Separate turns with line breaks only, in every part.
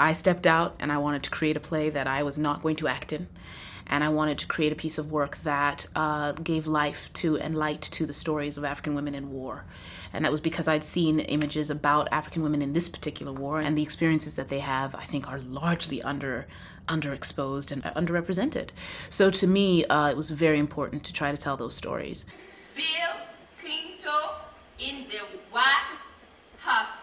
I stepped out and I wanted to create a play that I was not going to act in. And I wanted to create a piece of work that uh, gave life to and light to the stories of African women in war. And that was because I'd seen images about African women in this particular war, and the experiences that they have, I think, are largely under underexposed and underrepresented. So to me, uh, it was very important to try to tell those stories.
Bill Clinton in the House.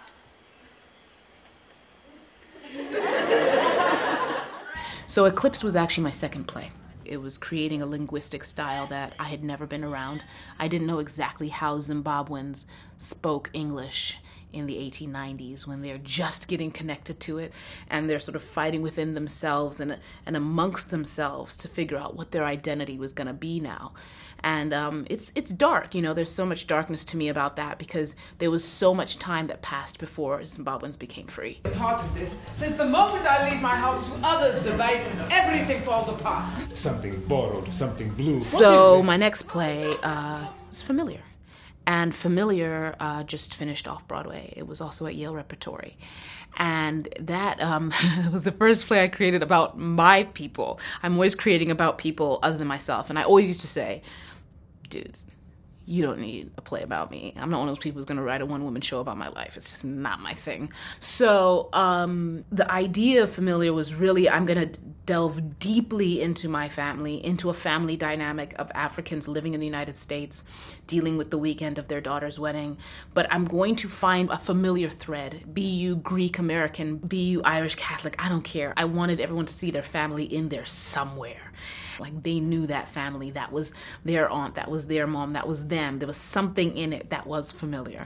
So Eclipsed was actually my second play. It was creating a linguistic style that I had never been around. I didn't know exactly how Zimbabweans spoke English in the 1890s when they're just getting connected to it and they're sort of fighting within themselves and, and amongst themselves to figure out what their identity was going to be now and um, it's it's dark. You know, there's so much darkness to me about that because there was so much time that passed before Zimbabweans became free.
Part of this, since the moment I leave my house to others' devices, everything falls apart.
Something borrowed, something blue.
So my next play uh, is Familiar. And Familiar uh, just finished off Broadway. It was also at Yale Repertory. And that um, was the first play I created about my people. I'm always creating about people other than myself. And I always used to say, dudes, you don't need a play about me. I'm not one of those people who's going to write a one woman show about my life. It's just not my thing. So um, the idea of Familiar was really I'm going to delve deeply into my family, into a family dynamic of Africans living in the United States, dealing with the weekend of their daughter's wedding. But I'm going to find a familiar thread be you Greek American, be you Irish Catholic, I don't care. I wanted everyone to see their family in there somewhere. Like they knew that family, that was their aunt, that was their mom, that was them. There was something in it that was familiar.